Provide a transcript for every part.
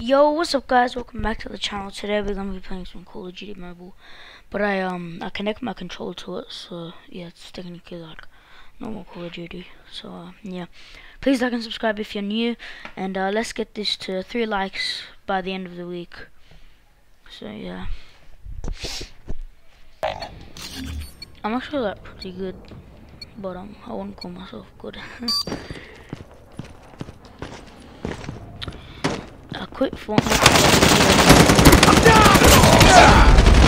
Yo, what's up guys? Welcome back to the channel. Today we're gonna be playing some Call of Duty Mobile. But I um I connect my controller to it, so yeah, it's technically like normal Call of Duty. So uh, yeah. Please like and subscribe if you're new and uh, let's get this to three likes by the end of the week. So yeah. I'm actually like pretty good. But um I wouldn't call myself good. I quit Fortnite.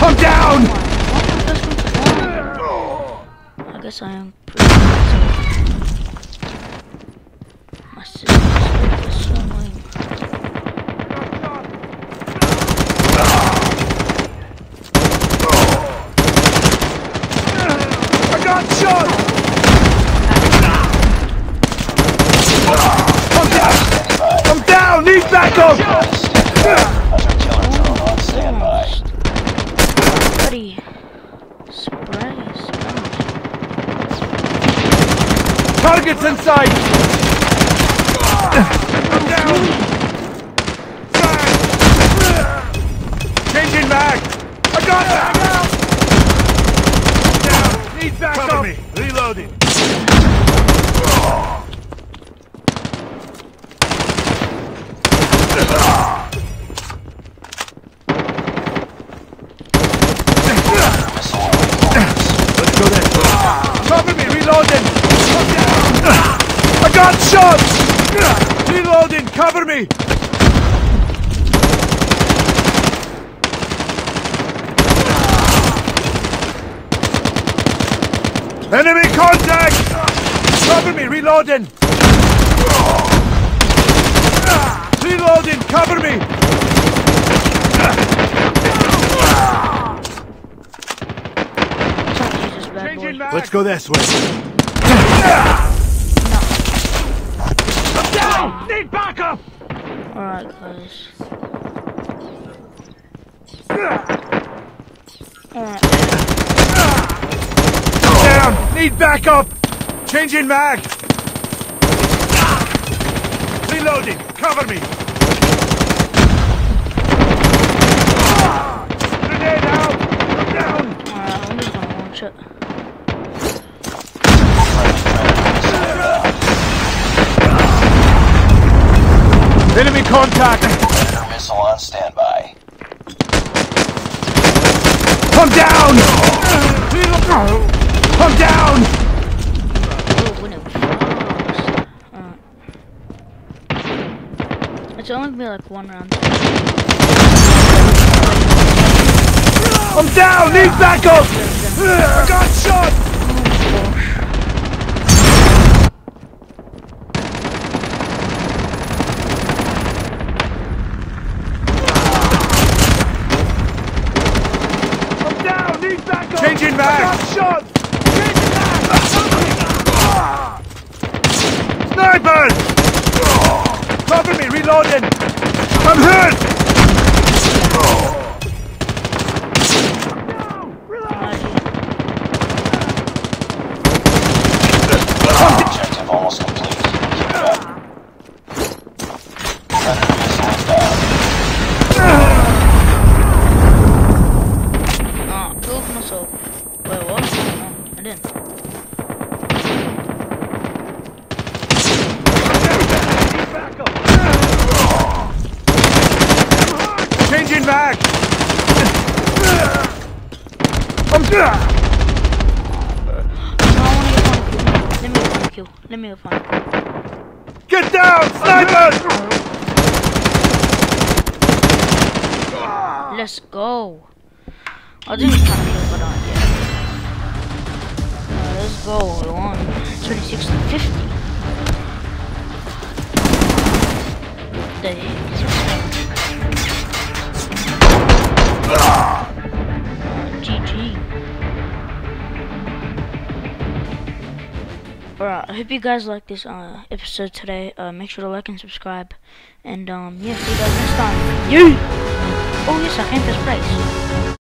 I'm down! I guess I am pretty My sister is so annoying. I got shot! I'm down! I'm down! Need backup! Spray, spray. Targets in sight! I'm down! Changing mag! I got that! Down! Need backup! Cover me! Reloading! Let's go there. Cover me! Reloading! I'm down! I got shot! Reloading! Cover me! Enemy contact! Cover me! Reloading! Reloading! Cover me! Jesus, bad Changing boy. mag. Let's go this way. Down! Need backup! Alright, guys. Alright. Down! Need backup! Changing mag! Reloading! Cover me! Grenade out! I'm down! Alright, I'm just gonna launch it. Enemy contact! Predator missile on standby. I'm down! I'm down! Oh, it fast. It's only be like one round. I'm down! Need backup! I got shot! I'm down! Need backup! Changing! I got shot! Changing mag! Snipers! Cover me! Reloading! I'm hurt! Objective almost complete. Keep it up. Predator missile is down. Ah, killed myself. Wait, what? No, I didn't. Changing mag! I'm No, I wanna get one kill. Let me. Let me get down, sniper! Let's go. I didn't try to kill, but yeah. Uh, let's go. Won 26 to 50. The I hope you guys like this uh, episode today. Uh, make sure to like and subscribe. And um, yeah, see you guys next time. Yeah! Oh yes, I came first place.